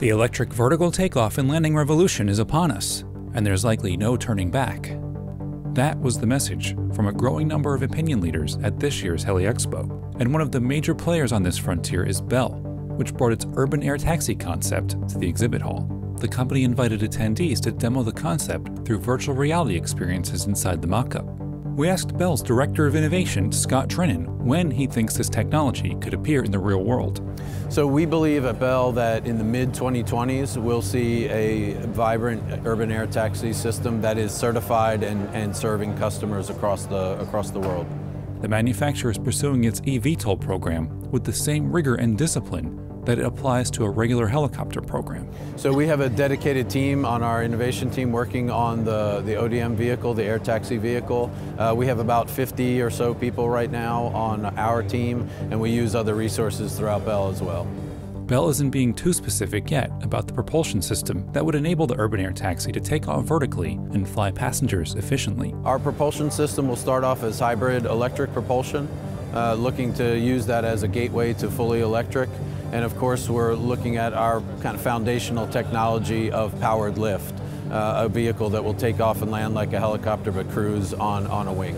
The electric vertical takeoff and landing revolution is upon us, and there's likely no turning back. That was the message from a growing number of opinion leaders at this year's Heli Expo, and one of the major players on this frontier is Bell, which brought its urban air taxi concept to the exhibit hall. The company invited attendees to demo the concept through virtual reality experiences inside the mock-up. We asked Bell's Director of Innovation, Scott Drennan, when he thinks this technology could appear in the real world. So we believe at Bell that in the mid-2020s we'll see a vibrant urban air taxi system that is certified and, and serving customers across the, across the world. The manufacturer is pursuing its eVTOL program with the same rigor and discipline that it applies to a regular helicopter program. So we have a dedicated team on our innovation team working on the, the ODM vehicle, the air taxi vehicle. Uh, we have about 50 or so people right now on our team, and we use other resources throughout Bell as well. Bell isn't being too specific yet about the propulsion system that would enable the urban air taxi to take off vertically and fly passengers efficiently. Our propulsion system will start off as hybrid electric propulsion, uh, looking to use that as a gateway to fully electric. And of course, we're looking at our kind of foundational technology of powered lift, uh, a vehicle that will take off and land like a helicopter but cruise on, on a wing.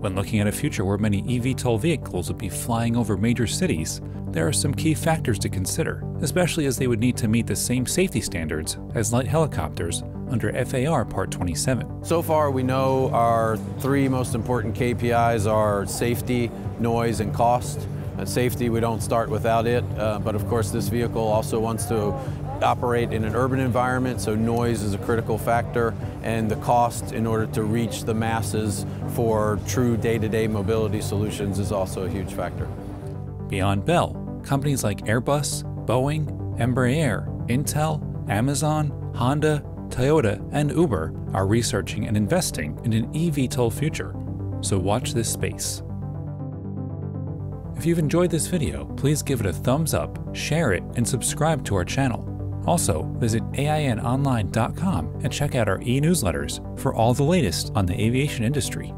When looking at a future where many eVTOL vehicles would be flying over major cities, there are some key factors to consider, especially as they would need to meet the same safety standards as light helicopters under FAR Part 27. So far, we know our three most important KPIs are safety, noise, and cost. Uh, safety, we don't start without it, uh, but of course this vehicle also wants to operate in an urban environment, so noise is a critical factor, and the cost in order to reach the masses for true day-to-day -day mobility solutions is also a huge factor. Beyond Bell, companies like Airbus, Boeing, Embraer, Intel, Amazon, Honda, Toyota, and Uber are researching and investing in an eVTOL future, so watch this space. If you've enjoyed this video, please give it a thumbs up, share it, and subscribe to our channel. Also, visit ainonline.com and check out our e-newsletters for all the latest on the aviation industry.